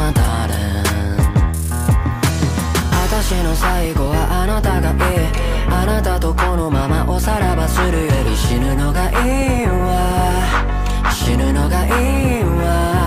またね私の最後はあなたがいい。あなたとこのままおさらばするより死ぬのがいいわ。死ぬのがいい。